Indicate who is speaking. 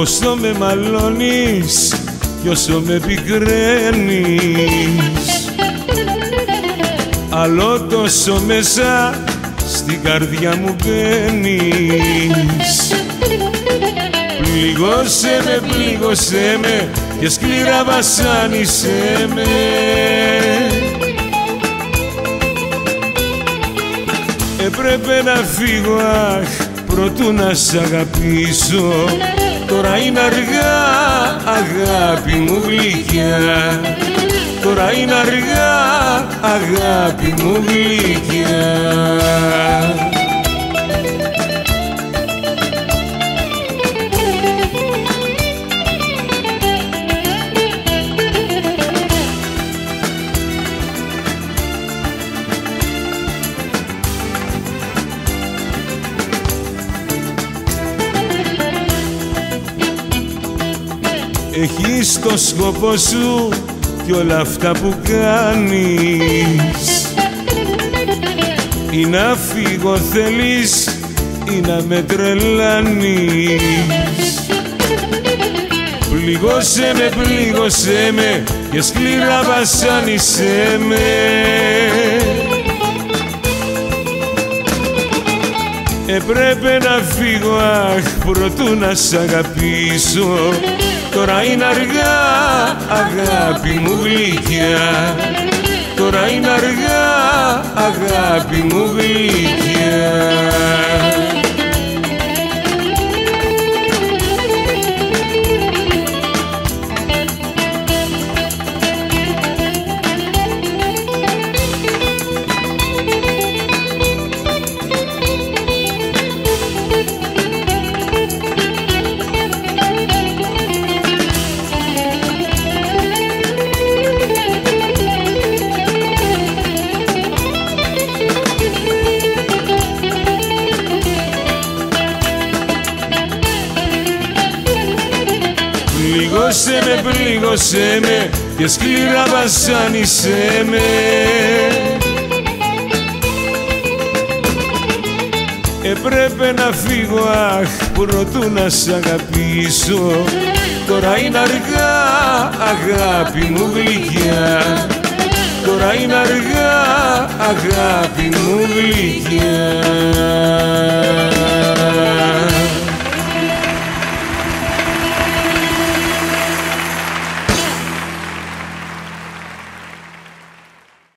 Speaker 1: Όσο με μαλώνεις κι όσο με πικραίνεις. Άλλο τόσο μέσα στην καρδιά μου μπαίνεις. Πληγώσέ με, πληγώσέ με και σκληρά βασάνισέ με. Έπρεπε να φύγω αχ προτού να σ' αγαπήσω Τώρα είναι αργά αγάπη μου γλυκιά. Τώρα είναι αργά αγάπη μου γλυκιά Έχεις το σκοπό σου κι όλα αυτά που κάνεις. Ή να φύγω θέλεις ή να με τρελάνεις. Πληγώσέ με, πληγώσέ με και σκληρά βασάνισέ με. Έπρεπε να φύγω αχ προτού να σ' αγαπήσω Τώρα είναι αργά αγάπη μου γλυκιά. Τώρα είναι αργά αγάπη μου γλυκιά Πλήγωσέ με, πλήγωσέ με και σκληρά βασάνισέ με. Έπρεπε να φύγω αχ προτού να σ' αγαπήσω. Τώρα είναι αργά αγάπη μου γλυκιά. Τώρα είναι αργά αγάπη μου γλυκιά